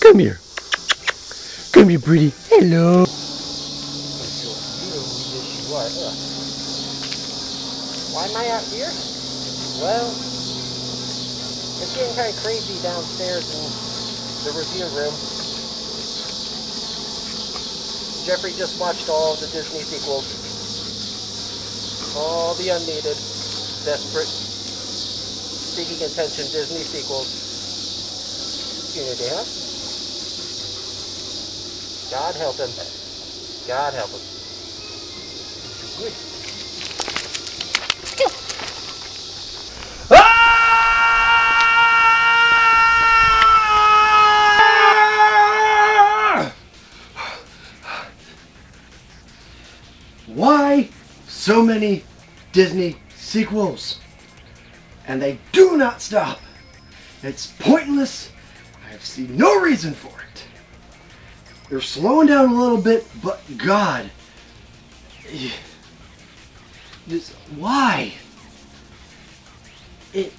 Come here. Come here, pretty. Hello. Why am I out here? Well, it's getting kind of crazy downstairs in the review room. Jeffrey just watched all the Disney sequels. All the unneeded, desperate, seeking attention Disney sequels. Unity, huh? God help him. God help him. Why so many Disney sequels? And they do not stop. It's pointless. I see no reason for it. They're slowing down a little bit, but God. Just why? It.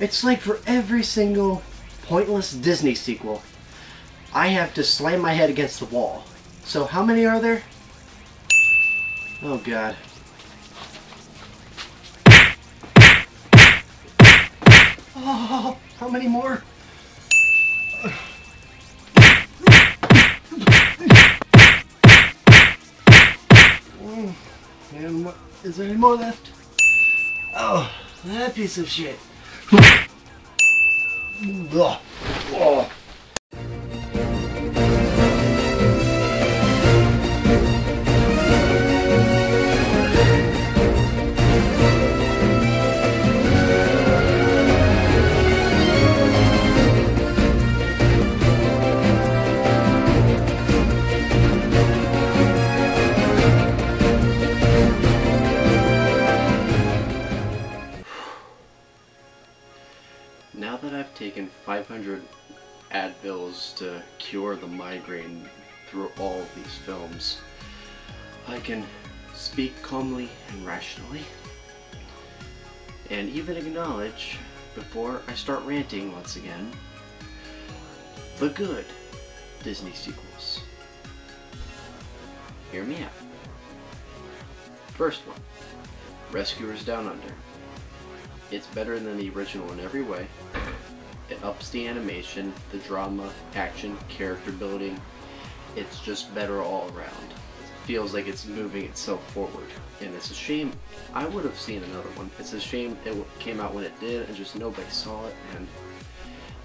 It's like for every single pointless Disney sequel, I have to slam my head against the wall. So how many are there? Oh god. Oh, many more? Mm, And what, is there any more left? Oh, that piece of shit. Oh. Taken 500 Advils to cure the migraine through all of these films, I can speak calmly and rationally, and even acknowledge, before I start ranting once again, the good Disney sequels. Hear me out. First one, Rescuers Down Under. It's better than the original in every way. It ups the animation, the drama, action, character building. It's just better all around. It feels like it's moving itself forward. And it's a shame. I would have seen another one. It's a shame it came out when it did and just nobody saw it. And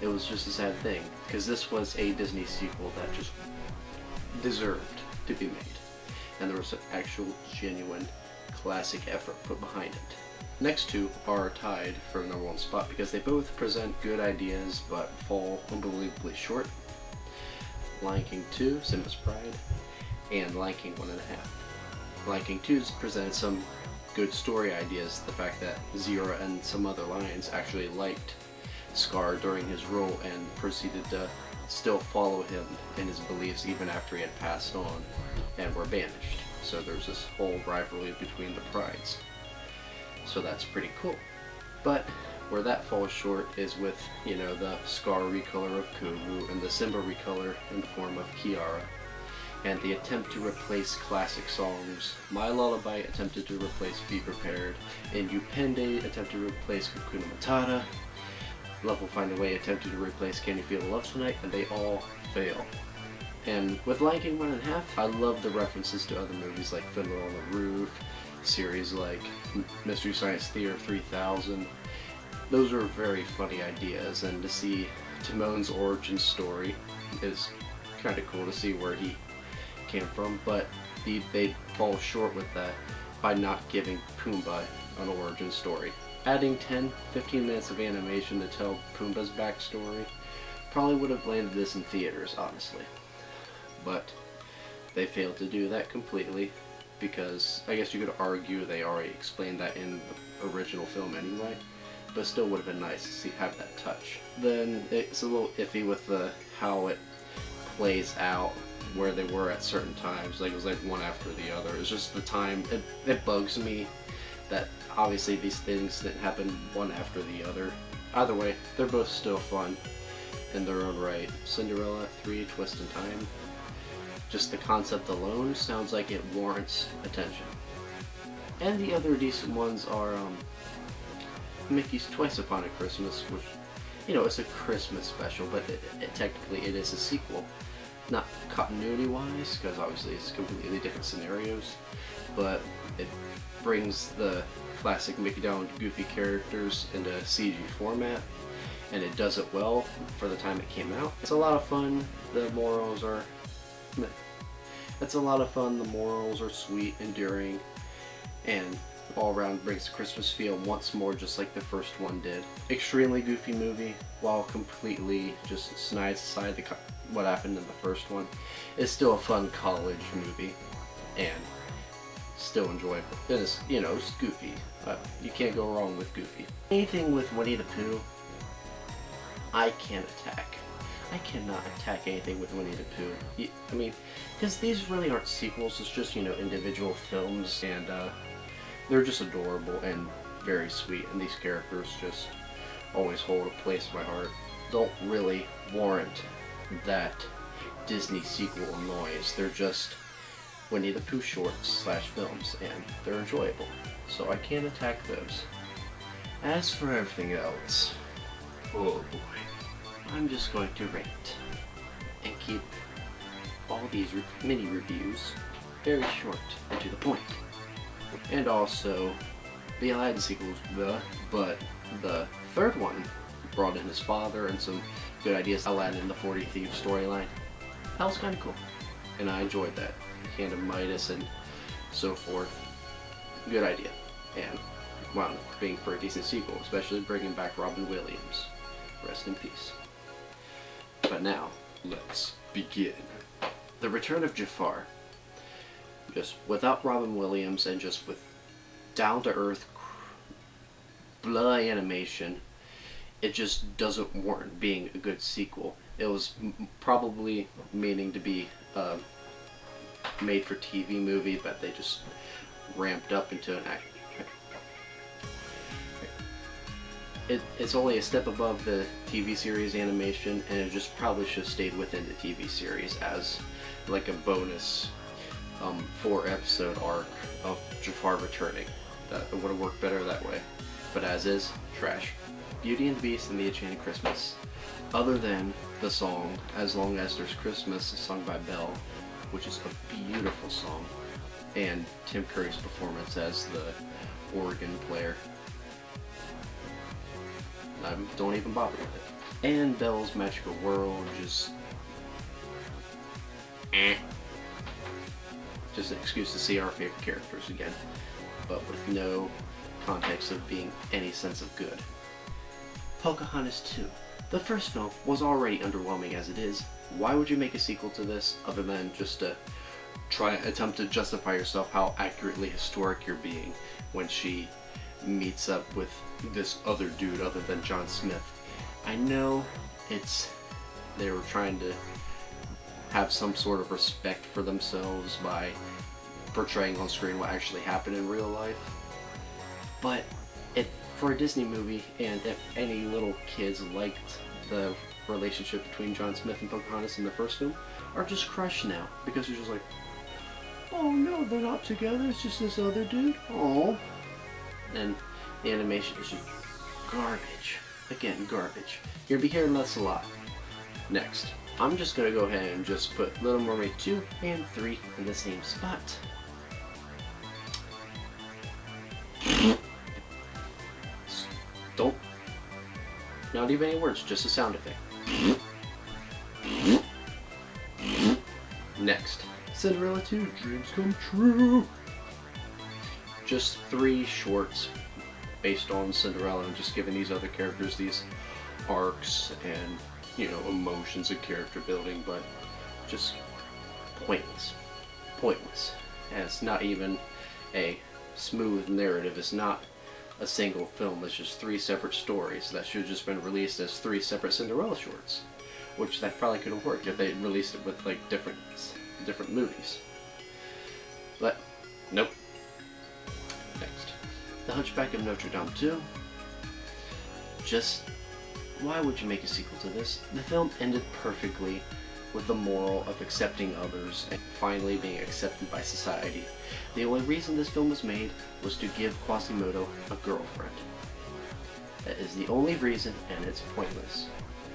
it was just a sad thing. Because this was a Disney sequel that just deserved to be made. And there was an actual, genuine, classic effort put behind it. Next two are tied for number one spot because they both present good ideas but fall unbelievably short. Lion King 2, Simba's Pride, and Lion King 1.5. Lion King 2's presented some good story ideas, the fact that Zira and some other lions actually liked Scar during his role and proceeded to still follow him in his beliefs even after he had passed on and were banished. So there's this whole rivalry between the prides. So that's pretty cool. But where that falls short is with, you know, the Scar recolor of Kovu and the Simba recolor in the form of Kiara. And the attempt to replace classic songs. My Lullaby attempted to replace Be Prepared, and Upendi attempted to replace Hakuna Matata. Love Will Find a Way attempted to replace Can You Feel the Love Tonight, and they all fail. And with Lion King 1.5, I love the references to other movies like Fiddler on the Roof, series like Mystery Science Theater 3000. Those are very funny ideas, and to see Timon's origin story is kind of cool to see where he came from, but they, they fall short with that by not giving Pumbaa an origin story. Adding 10-15 minutes of animation to tell Pumbaa's backstory probably would have landed this in theaters, honestly. But they failed to do that completely because I guess you could argue they already explained that in the original film anyway, but still would have been nice to see have that touch. Then it's a little iffy with the how it plays out where they were at certain times. Like it was like one after the other. It's just the time. It, it bugs me that obviously these things didn't happen one after the other. either way, they're both still fun in their own right. Cinderella 3 Twist in Time. Just the concept alone sounds like it warrants attention. And the other decent ones are um, Mickey's Twice Upon a Christmas, which, you know, it's a Christmas special, but it, it, technically it is a sequel. Not continuity-wise, because obviously it's completely different scenarios, but it brings the classic Mickey Donald Goofy characters into CG format, and it does it well for the time it came out. It's a lot of fun. The morals are... It's a lot of fun. The morals are sweet, enduring, and all around brings the Christmas feel once more just like the first one did. Extremely goofy movie, while completely just snides aside the, what happened in the first one. It's still a fun college movie, and still enjoyable. It is, you know, it's goofy. Uh, you can't go wrong with goofy. Anything with Winnie the Pooh, I can't attack. I cannot attack anything with Winnie the Pooh. I mean, because these really aren't sequels, it's just, you know, individual films, and uh, they're just adorable and very sweet, and these characters just always hold a place in my heart. Don't really warrant that Disney sequel noise. They're just Winnie the Pooh shorts slash films, and they're enjoyable. So I can't attack those. As for everything else, oh boy, I'm just going to rate and keep all these re mini reviews very short and to the point. And also, the Aladdin sequels, the, but the third one brought in his father and some good ideas. Aladdin the 40 Thieves storyline. That was kind of cool. And I enjoyed that. Hand of Midas and so forth. Good idea. And up being for a decent sequel, especially bringing back Robin Williams. Rest in peace. Now, let's begin. The Return of Jafar. Just without Robin Williams and just with down-to-earth blah animation, it just doesn't warrant being a good sequel. It was probably meaning to be a made-for-TV movie, but they just ramped up into an act. It, it's only a step above the TV series animation, and it just probably should have stayed within the TV series as like a bonus um, four episode arc of Jafar returning. That would have worked better that way. But as is, trash. Beauty and the Beast and the Enchanted Christmas. Other than the song, As Long as There's Christmas, sung by Belle, which is a beautiful song, and Tim Curry's performance as the organ player. I don't even bother with it. And Belle's Magical World, just... Eh. Just an excuse to see our favorite characters again, but with no context of being any sense of good. Pocahontas 2. The first film was already underwhelming as it is. Why would you make a sequel to this other than just to try attempt to justify yourself how accurately historic you're being when she meets up with this other dude other than John Smith? I know it's they were trying to have some sort of respect for themselves by portraying on screen what actually happened in real life. But it for a Disney movie, and if any little kids liked the relationship between John Smith and Pocahontas in the first film, are just crushed now because they're just like, oh no, they're not together. It's just this other dude. Oh, and the animation is just garbage. Again, garbage. Gonna be hearing this a lot. Next. I'm just going to go ahead and just put Little Mermaid 2 and 3 in the same spot. Don't. Not even any words, just a sound effect. Next. Cinderella 2, Dreams Come True. Just three shorts based on Cinderella and just giving these other characters these arcs and you know, emotions and character building, but just pointless. Pointless. And it's not even a smooth narrative. It's not a single film. It's just three separate stories that should have just been released as three separate Cinderella shorts. Which that probably could have worked if they released it with like different different movies. But nope. The Hunchback of Notre Dame 2. Just why would you make a sequel to this? The film ended perfectly with the moral of accepting others and finally being accepted by society. The only reason this film was made was to give Quasimodo a girlfriend. That is the only reason, and it's pointless.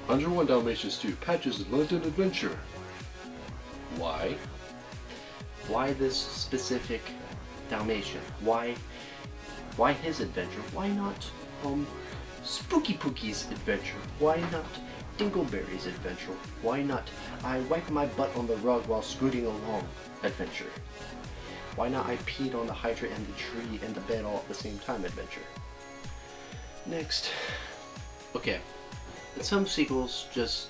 101 Dalmatians 2, Patch's London Adventure. Why? Why this specific Dalmatian? Why why his adventure? Why not um Spooky Pookie's adventure? Why not Dingleberry's adventure? Why not I wipe my butt on the rug while scooting along adventure? Why not I peed on the hydrant and the tree and the bed all at the same time adventure? Next. Okay. Some sequels just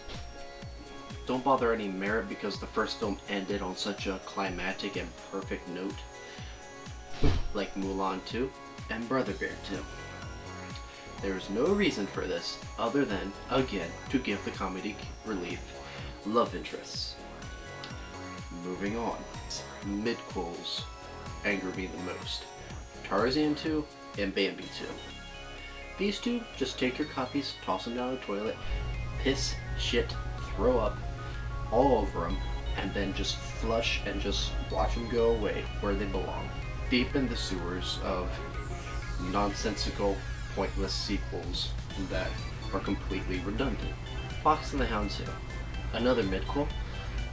don't bother any merit because the first film ended on such a climatic and perfect note. Like Mulan 2 and Brother Bear 2. There is no reason for this other than, again, to give the comedic relief love interests. Moving on. Midquels anger me the most. Tarzan 2 and Bambi 2. These two, just take your copies, toss them down the toilet, piss, shit, throw up all over them, and then just flush and just watch them go away where they belong. Deep in the sewers of nonsensical, pointless sequels that are completely redundant. Fox and the Hound 2. Another midquel,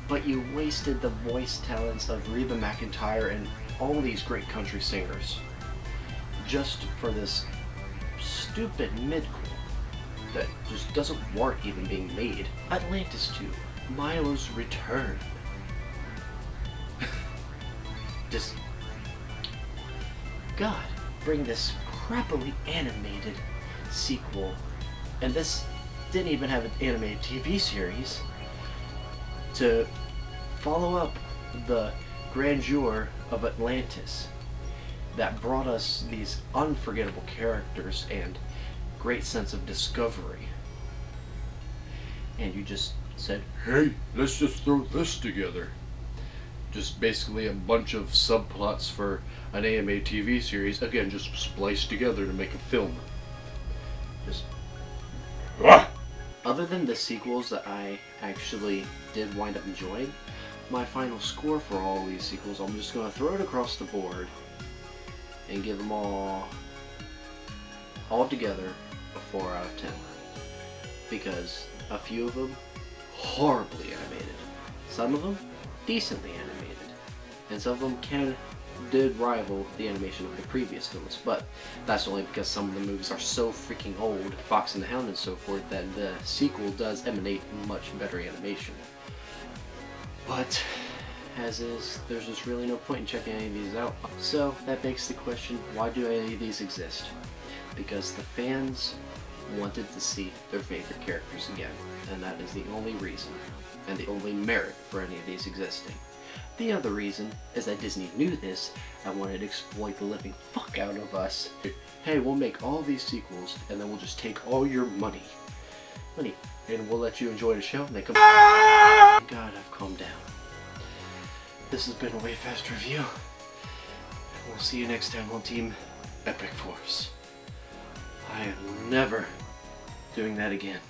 but you wasted the voice talents of Reba McEntire and all these great country singers just for this stupid midquel that just doesn't warrant even being made. Atlantis 2, Milo's Return. just God, bring this crappily animated sequel, and this didn't even have an animated TV series to follow up the grandeur of Atlantis that brought us these unforgettable characters and great sense of discovery. And you just said, Hey, let's just throw this together. Just basically a bunch of subplots for an AMA TV series, again, just spliced together to make a film. just Ah! other than the sequels that I actually did wind up enjoying, my final score for all these sequels, I'm just going to throw it across the board and give them all, all together, a 4 out of 10. Because a few of them, horribly animated. Some of them, decently animated. And some of them can, did rival the animation of the previous films, but that's only because some of the movies are so freaking old, Fox and the Hound and so forth, that the sequel does emanate much better animation. But, as is, there's just really no point in checking any of these out. So, that begs the question, why do any of these exist? Because the fans wanted to see their favorite characters again, and that is the only reason, and the only merit for any of these existing. The other reason is that Disney knew this and wanted to exploit the living fuck out of us. Hey, we'll make all these sequels, and then we'll just take all your money. Money. And we'll let you enjoy the show, and they come- God, I've calmed down. This has been a Way Fast Review. We'll see you next time on Team Epic Force. I am never doing that again.